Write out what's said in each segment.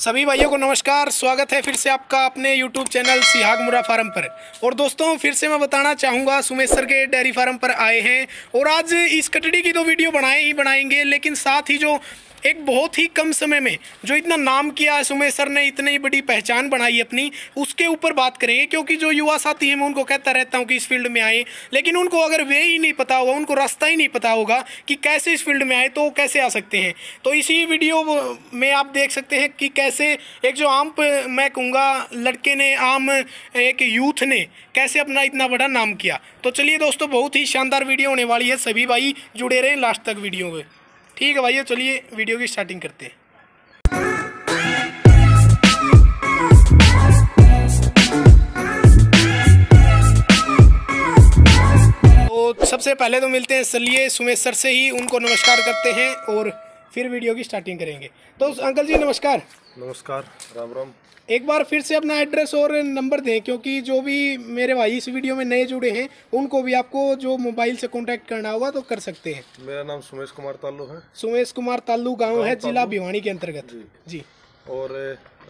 सभी भाइयों को नमस्कार, स्वागत है फिर से आपका अपने यूट्यूब चैनल सिहाग मुरा फार्म पर। और दोस्तों, फिर से मैं बताना चाहूँगा सुमेश्वर के डेयरी फार्म पर आए हैं। और आज इस कटड़ी की तो वीडियो बनाए ही बनाएँगे, लेकिन साथ ही जो एक बहुत ही कम समय में जो इतना नाम किया सुमेश सर ने इतनी बड़ी पहचान बनाई अपनी, उसके ऊपर बात करेंगे, क्योंकि जो युवा साथी हैं, मैं उनको कहता रहता हूँ कि इस फ़ील्ड में आए, लेकिन उनको अगर वे ही नहीं पता होगा, उनको रास्ता ही नहीं पता होगा कि कैसे इस फ़ील्ड में आए तो कैसे आ सकते हैं। तो इसी वीडियो में आप देख सकते हैं कि कैसे एक जो आम मैं कहूँगा, लड़के ने, आम, एक यूथ ने कैसे अपना इतना बड़ा नाम किया। तो चलिए दोस्तों, बहुत ही शानदार वीडियो होने वाली है, सभी भाई जुड़े रहे लास्ट तक वीडियो में। ठीक है भाइयों चलिए वीडियो की स्टार्टिंग करते हैं। तो सबसे पहले तो मिलते हैं सलिए सुमेश सर से ही उनको नमस्कार करते हैं और फिर वीडियो की स्टार्टिंग करेंगे। तो अंकल जी, नमस्कार। नमस्कार। राम राम। एक बार फिर से अपना एड्रेस और नंबर दें क्योंकि जो भी मेरे भाई इस वीडियो में नए जुड़े हैं उनको भी आपको जो मोबाइल से कांटेक्ट करना होगा तो कर सकते हैं। मेरा नाम सुमेश कुमार तालू है। सुमेश कुमार तालू गाँव है जिला भिवानी के अंतर्गत। जी, जी। और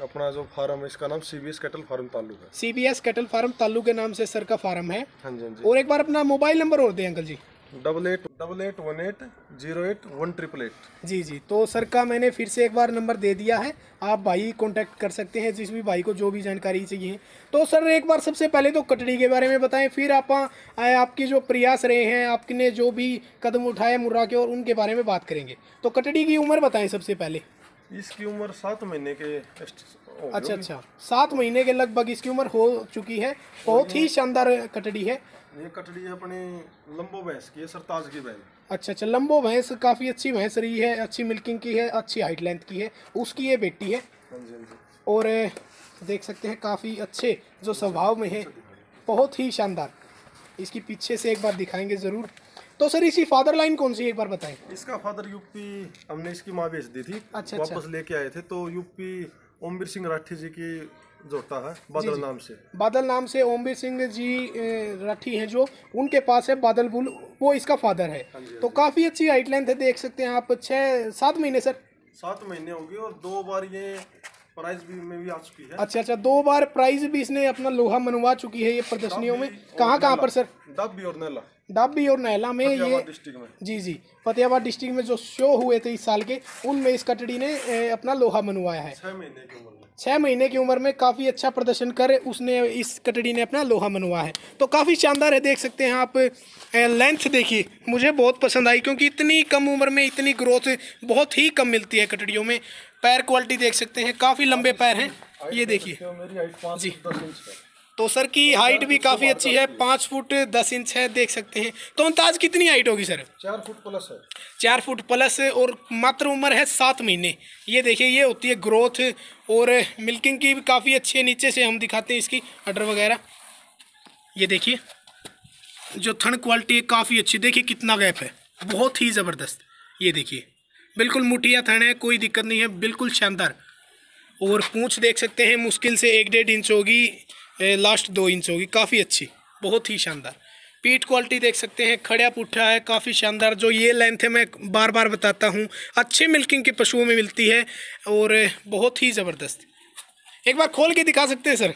अपना जो फार्म है इसका नाम सीबीएस कैटल फार्म तालू है। सीबीएस कैटल फार्म तालू के नाम से सर का फार्म है। हाँ जी हाँ जी। और एक बार अपना मोबाइल नंबर और दें uncle ji. Double eight double eight one eight zero eight one triple eight. जी जी। तो सर का मैंने फिर से एक बार नंबर दे दिया है। आप भाई कांटेक्ट कर सकते हैं जिस भी भाई को जो भी जानकारी चाहिए। तो सर एक बार सबसे पहले तो कटड़ी के बारे में बताएँ फिर आप आपकी जो प्रयास रहे हैं आपने जो भी कदम उठाए मुर्रा के और उनके बारे में बात करेंगे। तो कटड़ी की उम्र बताएँ सबसे पहले। इसकी उम्र सात महीने के अच्छा अच्छा। सात महीने के लगभग इसकी उम्र हो चुकी है। बहुत ही शानदार कटड़ी है। ये कटड़ी अपनी लंबो भैंस की है सरताज की भैंस। अच्छा अच्छा लंबो भैंस काफ़ी अच्छी भैंस रही है अच्छी मिल्किंग की है अच्छी हाइट लेंथ की है उसकी ये बेटी है। हाँ हाँ और देख सकते हैं काफ़ी अच्छे जो स्वभाव में है बहुत ही शानदार। इसकी पीछे से एक बार दिखाएँगे ज़रूर। तो सर इसी फादर लाइन कौन सी एक बार बताएँ? इसका फादर यूपी हमने इसकी माँ भेज दी थी। अच्छा, वापस लेके आए थे तो यूपी ओमवीर सिंह राठी जी की जोड़ता है बादल नाम से। बादल नाम से ओमवीर सिंह जी राठी हैं जो उनके पास है बादल बुल वो इसका फादर है। हाँ हाँ तो काफ़ी अच्छी हाइट लेंथ है देख सकते हैं आप छः सात महीने सर। सात महीने होगी और दो बार ये प्राइज भी में भी आ चुकी है। अच्छा अच्छा दो बार प्राइज भी इसने अपना लोहा मनवा चुकी है ये प्रदर्शनियों में। कहाँ कहाँ पर सर? डब्बी और नैला। डाबी और नैला में ये डिस्ट्रिक्ट में। जी जी। फतेहाबाद डिस्ट्रिक्ट में जो शो हुए थे इस साल के उनमें इस कटड़ी ने अपना लोहा मनवाया है। छह महीने की उम्र में। छः महीने की उम्र में काफ़ी अच्छा प्रदर्शन कर उसने इस कटड़ी ने अपना लोहा मनवा है। तो काफ़ी शानदार है देख सकते हैं आप। लेंथ देखिए मुझे बहुत पसंद आई क्योंकि इतनी कम उम्र में इतनी ग्रोथ बहुत ही कम मिलती है कटड़ियों में। पैर क्वालिटी देख सकते हैं। काफ़ी लंबे पैर हैं। ये देखिए। जी। तो सर की हाइट भी काफ़ी अच्छी है। पाँच फुट दस इंच है देख सकते हैं। तो अंताज कितनी हाइट होगी सर? चार फुट प्लस है। चार फुट प्लस और मात्र उम्र है सात महीने। ये देखिए ये होती है ग्रोथ और मिल्किंग की भी काफ़ी अच्छी है। नीचे से हम दिखाते हैं इसकी अडर वगैरह। ये देखिए जो थन क्वालिटी है काफ़ी अच्छी। देखिए कितना गैप है। बहुत ही ज़बरदस्त। ये देखिए। बिल्कुल मुठिया थन है, कोई दिक्कत नहीं है, बिल्कुल शानदार। और पूँछ देख सकते हैं, मुश्किल से एक डेढ़ इंच होगी लास्ट दो इंच होगी, काफ़ी अच्छी, बहुत ही शानदार। पीठ क्वालिटी देख सकते हैं, खड़ा पुट्ठा है, काफ़ी शानदार, जो ये लेंथ है, मैं बार बार बताता हूँ, अच्छे मिल्किंग के पशुओं में मिलती है, और बहुत ही ज़बरदस्त। एक बार खोल के दिखा सकते हैं, सर?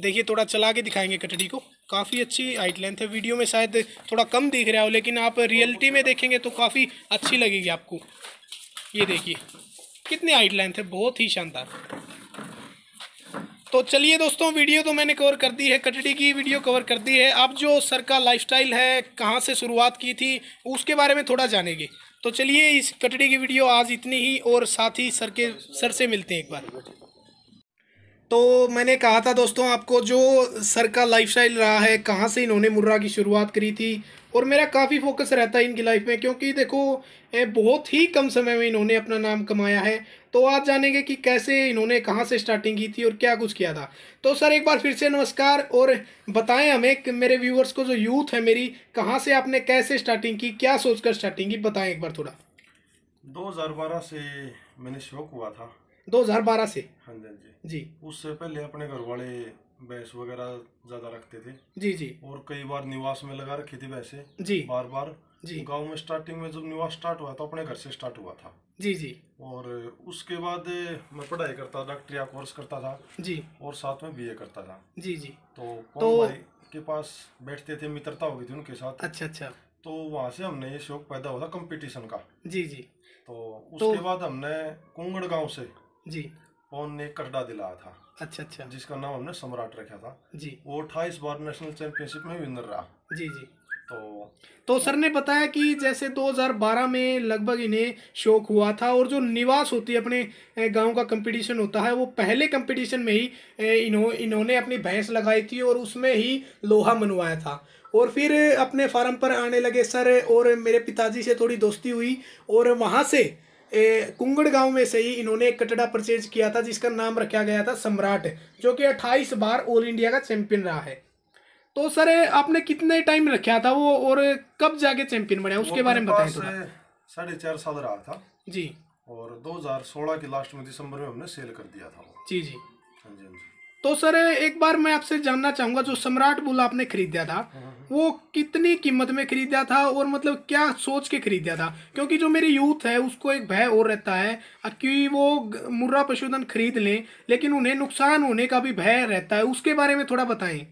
देखिए, थोड़ा चला के दिखाएँगे कटड़ी को। काफ़ी अच्छी हाइट लेंथ है। वीडियो में शायद थोड़ा कम दिख रहा हो, लेकिन आप रियलिटी में देखेंगे तो काफ़ी अच्छी लगेगी आपको। ये देखिए, कितनी हाइट लेंथ है, बहुत ही शानदार। तो चलिए दोस्तों वीडियो तो मैंने कवर कर दी है, कटड़ी की वीडियो कवर कर दी है। अब जो सर का लाइफस्टाइल है, कहाँ से शुरुआत की थी, उसके बारे में थोड़ा जानेंगे। तो चलिए इस कटड़ी की वीडियो आज इतनी ही, और साथ ही सर के सर से मिलते हैं एक बार। तो मैंने कहा था दोस्तों आपको, जो सर का लाइफस्टाइल रहा है, कहाँ से इन्होंने मुर्रा की शुरुआत करी थी, और मेरा काफ़ी फोकस रहता है इनकी लाइफ में, क्योंकि देखो बहुत ही कम समय में इन्होंने अपना नाम कमाया है। तो आज जानेंगे कि कैसे इन्होंने कहाँ से स्टार्टिंग की थी और क्या कुछ किया था। तो सर, एक बार फिर से नमस्कार, और बताएँ हमें कि मेरे व्यूवर्स को जो यूथ है मेरी, कहाँ से आपने कैसे स्टार्टिंग की, क्या सोचकर स्टार्टिंग की, बताएँ एक बार थोड़ा। 2012 से मैंने शौक हुआ था। 2012 से। हाँ जी हाँ जी। जी। उससे पहले अपने घर वाले भैंस वगैरह ज़्यादा रखते थे। जी जी। और कई बार निवास में लगा रखी थी भैंसे। जी। बार बार जी। गाँव में स्टार्टिंग में जब निवास स्टार्ट हुआ था अपने घर से स्टार्ट हुआ था। जी जी। और उसके बाद मैं पढ़ाई करता था डॉक्टरिया कोर्स करता था। जी। और साथ में बीए करता था। जी जी। तो तो- तो के पास बैठते थे मित्रता हो गई थी उनके साथ। अच्छा अच्छा। तो वहाँ से हमने ये शौक पैदा हुआ था कंपटीशन का। जी जी। तो उसके तो, बाद हमने कुंगड़ गाँव से जी। पवन ने कटड़ा दिलाया था। अच्छा अच्छा। जिसका नाम हमने सम्राट रखा था। जी। वो अट्ठाईस बार नेशनल चैंपियनशिप में विनर रहा। जी जी। तो तो सर ने बताया कि जैसे 2012 में लगभग इन्हें शौक हुआ था और जो निवास होती है अपने गाँव का कंपटीशन होता है वो पहले कंपटीशन में ही इन्हों इन्होंने अपनी भैंस लगाई थी और उसमें ही लोहा मनवाया था। और फिर अपने फार्म पर आने लगे सर और मेरे पिताजी से थोड़ी दोस्ती हुई और वहाँ से कुंगड़ गाँव में से ही इन्होंने एक कटड़ा परचेज किया था जिसका नाम रखा गया था सम्राट जो कि 28 बार ऑल इंडिया का चैंपियन रहा है। तो सर आपने कितने टाइम रखा था वो और कब जाके चैंपियन बने? उसके बारे में बताएँ थोड़ा। साढ़े चार साल रहा था। जी। और 2016 के लास्ट में दिसंबर में हमने सेल कर दिया था जी जी। हाँ जी हाँ जी। तो सर एक बार मैं आपसे जानना चाहूँगा जो सम्राट बुल आपने खरीदा था वो कितनी कीमत में खरीदा था और मतलब क्या सोच के खरीदा था? क्योंकि जो मेरी यूथ है उसको एक भय और रहता है कि वो मुर्रा पशुधन खरीद लें लेकिन उन्हें नुकसान होने का भी भय रहता है। उसके बारे में थोड़ा बताएँ।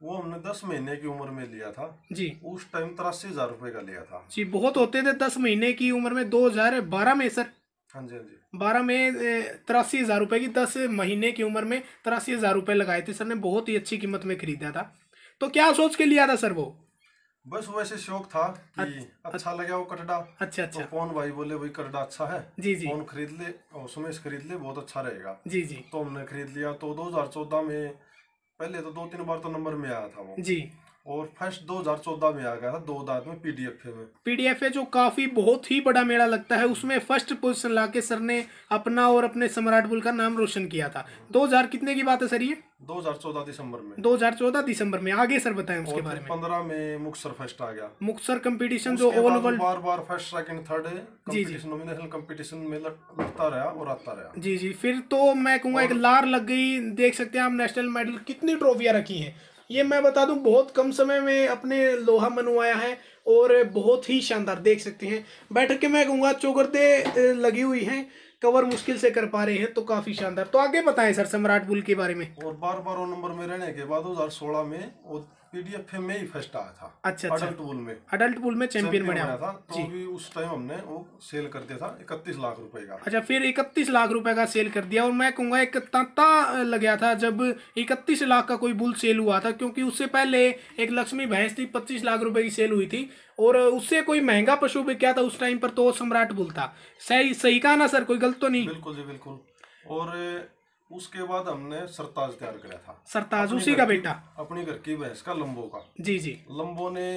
वो हमने दस महीने की उम्र में लिया था। जी। उस टाइम तिरासी हज़ार रुपये का लिया था। जी बहुत होते थे दस महीने की उम्र में। दो हज़ार बारह में सर। हाँ जी हाँ जी। बारह में तिरासी हज़ार रुपए की दस महीने की उम्र में तिरासी हज़ार रुपए लगाए थे सर ने। बहुत ही अच्छी कीमत में खरीदा था। तो क्या सोच के लिया था सर वो? बस वैसे शौक था कि अच्छा लगा वो कटड़ा। अच्छा अच्छा। तो फ़ोन भाई बोले भाई कटड़ा अच्छा है। जी जी। फ़ोन खरीद ले और सुमेश खरीद ले बहुत अच्छा रहेगा। जी जी। तो हमने खरीद लिया। तो 2014 में पहले तो दो तीन बार तो नंबर में आया था वो। जी। और फ़र्स्ट 2014 में आ गया था दो दांत में पीडीएफ में। पीडीएफ जो काफ़ी बहुत ही बड़ा मेला लगता है उसमें फ़र्स्ट पोजीशन लाके सर ने अपना और अपने सम्राट बुल का नाम रोशन किया था। 2000 कितने की बात है सर ये? 2014 दिसंबर में। 2014 दिसंबर में। आगे सर बताएँ उसके बारे में। पंद्रह में मुक्सर फ़र्स्ट आ गया। मुक्सर कंपटीशन जो ऑल वर्ल्ड बार बार फ़र्स्ट सेकंड थर्ड जी जी। नॉमिनेशन कंपटीशन में लड़ता रहा और आता रहा। जी जी। फिर तो मैं कहूँगा एक लार लग गई। देख सकते हैं आप नेशनल मेडल कितनी ट्रॉफियाँ रखी हैं। ये मैं बता दूँ, बहुत कम समय में अपने लोहा मनवाया है और बहुत ही शानदार, देख सकते हैं। बैठक के मैं कहूँगा, चौगरदे लगी हुई हैं, कवर मुश्किल से कर पा रहे हैं तो काफ़ी शानदार। तो आगे बताएँ, सर, सम्राट बुल के बारे में। और बार बार वो नंबर में रहने के बाद 2016 में वो पीडीएफ में ही फ़र्स्ट आया था अच्छा अच्छा। अडल्ट बुल में। अडल्ट बुल में चैंपियन बने था तो भी उस टाइम हमने वो सेल कर दिया था इकतीस लाख रुपए का। अच्छा फिर इकतीस लाख रुपए का सेल कर दिया और मैं कहूँगा एक तांता लग गया था जब इकतीस लाख का कोई बुल सेल हुआ था क्योंकि उससे पहले एक लक्ष्मी भैंस थी पच्चीस लाख रुपए की सेल हुई थी और उससे कोई महँगा पशु बिका था उस टाइम पर तो सम्राट बुल था। सही सही कहा ना सर? कोई गलत तो नहीं? बिल्कुल जी बिल्कुल। और उसके बाद हमने सरताज तैयार किया था। सरताज उसी का बेटा। अपनी घर की भैंस का लंबो का। जी जी। लंबो ने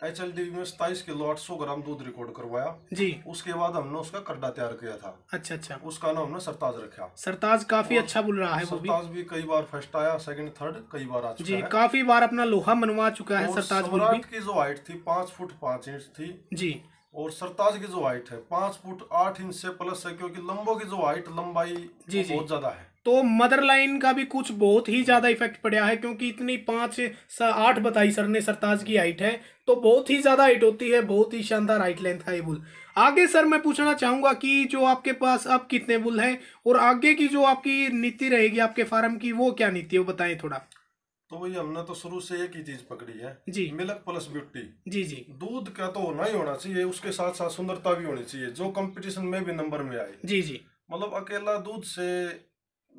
एच एल डी में सताईस किलो आठ सौ ग्राम दूध रिकॉर्ड करवाया। जी। उसके बाद हमने उसका कड्डा तैयार किया था। अच्छा अच्छा। उसका नाम हमने सरताज रखा। सरताज काफ़ी अच्छा बोल रहा है वो भी। सरताज भी कई बार फ़र्स्ट आया सेकंड थर्ड कई बार आ चुका जी है। काफ़ी बार अपना लोहा मनवा चुका है सरताज की जो हाइट थी पाँच फुट पाँच इंच थी। जी। और सरताज की जो हाइट है पाँच फुट आठ इंच से प्लस है क्योंकि लंबो की जो हाइट लंबाई जी, जी। बहुत ज़्यादा है। तो मदर लाइन का भी कुछ बहुत ही ज़्यादा इफ़ेक्ट पड़ा है क्योंकि इतनी पाँच आठ बताई सर ने सरताज की हाइट है तो बहुत ही ज़्यादा हाइट होती है बहुत ही शानदार हाइट लेंथ है ये बुल आगे सर मैं पूछना चाहूँगा कि जो आपके पास अब कितने बुल हैं और आगे की जो आपकी नीति रहेगी आपके फार्म की वो क्या नीति है वो बताएँ थोड़ा। तो भाई हमने तो शुरू से एक ही चीज़ पकड़ी है। जी। Milk plus beauty. जी जी। दूध का तो होना ही होना चाहिए उसके साथ साथ सुंदरता भी होनी चाहिए जो कंपटीशन में भी नंबर में आए। जी जी। मतलब अकेला दूध से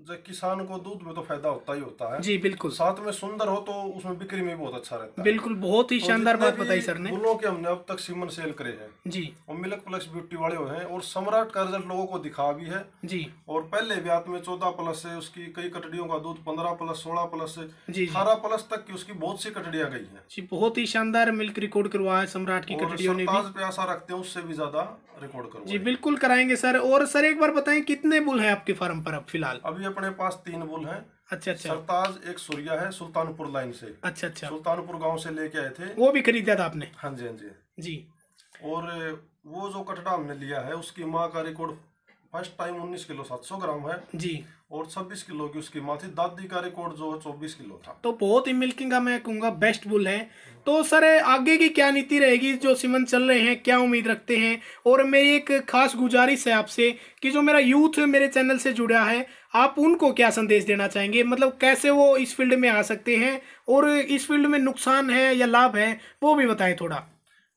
किसान को दूध में तो फ़ायदा होता ही होता है। जी बिल्कुल। साथ में सुंदर हो तो उसमें बिक्री में बहुत अच्छा रहता है। बिल्कुल बहुत ही तो शानदार जितने बात बताई भी सर ने। बुलों के हमने अब तक सीमन सेल करे हैं। जी। और मिल्क प्लस ब्यूटी वाले हुए हैं और सम्राट का रिज़ल्ट लोगों को दिखा भी है। जी। और पहले ब्यात में चौदह प्लस से उसकी कई कटड़ियों का दूध पंद्रह प्लस सोलह प्लस अठारह प्लस तक की उसकी बहुत सी कटड़ियाँ गई है। जी बहुत ही शानदार मिल्क रिकॉर्ड करवाया है सम्राट की कटड़ियों ने भी। पे आशा रखते हैं उससे भी ज़्यादा रिकॉर्ड जी बिल्कुल कराएँगे सर। और सर एक बार बताएँ कितने बुल है आपके फार्म पर अब फ़िलहाल? अभी अपने पास तीन बुल हैं। अच्छा अच्छा। सरताज एक सूर्या है सुल्तानपुर लाइन से। अच्छा अच्छा। सुल्तानपुर गाँव से लेके आए थे। वो भी खरीदा था आपने? हाँ जी हाँ जी। जी। और वो जो कटड़ा हमने लिया है उसकी माँ का record first time 19 kilo 700 gram है। जी। और 26 किलो की उसकी माँ थी। दादी का रिकॉर्ड जो है 24 किलो था। तो बहुत ही मिल्किंग का मैं कहूँगा बेस्ट बुल है। तो सर आगे की क्या नीति रहेगी? जो सिमन चल रहे हैं क्या उम्मीद रखते हैं? और मेरी एक खास गुजारिश है आपसे कि जो मेरा यूथ मेरे चैनल से जुड़ा है आप उनको क्या संदेश देना चाहेंगे? मतलब कैसे वो इस फ़ील्ड में आ सकते हैं और इस फ़ील्ड में नुकसान है या लाभ है वो भी बताएँ थोड़ा।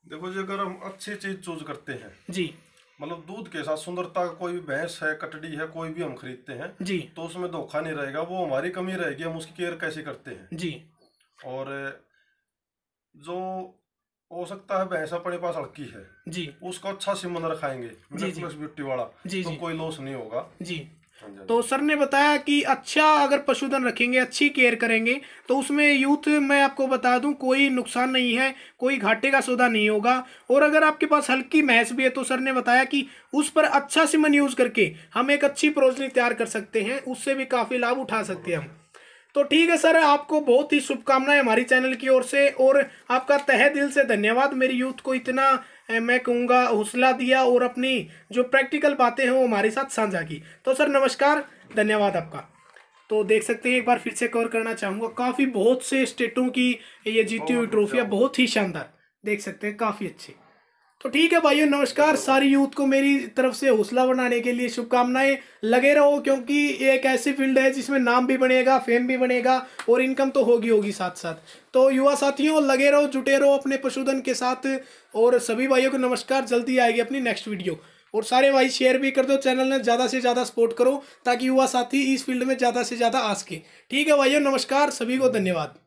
देखो जी अगर हम अच्छी चीज़ चूज़ करते हैं जी। मतलब दूध के साथ सुंदरता का कोई भी भैंस है कटड़ी है कोई भी हम खरीदते हैं जी। तो उसमें धोखा नहीं रहेगा वो हमारी कमी रहेगी हम उसकी केयर कैसे करते हैं? जी। और जो हो सकता है भैंस अपने पास हल्की है जी। उसको अच्छा सिमन रखाएँगे जी, जी। ब्यूटी वाला जी, तो जी। कोई लॉस नहीं होगा। जी। तो सर ने बताया कि अच्छा अगर पशुधन रखेंगे, अच्छी केयर करेंगे तो उसमें यूथ मैं आपको बता दूँ, कोई नुकसान नहीं है, कोई घाटे का सौदा नहीं होगा। और अगर आपके पास हल्की भैंस भी है तो सर ने बताया कि उस पर अच्छा सिमन यूज़ करके हम एक अच्छी प्रोजनी तैयार कर सकते हैं, उससे भी काफ़ी लाभ उठा सकते हैं हम। तो ठीक है सर, आपको बहुत ही शुभकामनाएँ हमारी चैनल की ओर से, और आपका तहे दिल से धन्यवाद। मेरी यूथ को इतना मैं कहूँगा हौसला दिया और अपनी जो प्रैक्टिकल बातें हैं वो हमारे साथ साझा की। तो सर नमस्कार धन्यवाद आपका। तो देख सकते हैं एक बार फिर से कवर करना चाहूँगा। काफ़ी बहुत से स्टेटों की ये जीती हुई ट्रॉफियाँ बहुत ही शानदार। देख सकते हैं काफ़ी अच्छी। तो ठीक है भाइयों, नमस्कार। सारी यूथ को मेरी तरफ़ से हौसला बढ़ाने के लिए शुभकामनाएँ। लगे रहो, क्योंकि ये एक ऐसी फ़ील्ड है जिसमें नाम भी बनेगा फेम भी बनेगा और इनकम तो होगी होगी साथ साथ तो युवा साथियों, लगे रहो, जुटे रहो अपने पशुधन के साथ और सभी भाइयों को नमस्कार। जल्दी आएगी अपनी नेक्स्ट वीडियो और सारे भाई शेयर भी कर दो चैनल में, ज़्यादा से ज़्यादा सपोर्ट करो ताकि युवा साथी इस फ़ील्ड में ज़्यादा से ज़्यादा आ सके ठीक है भाइयों, नमस्कार। सभी को धन्यवाद।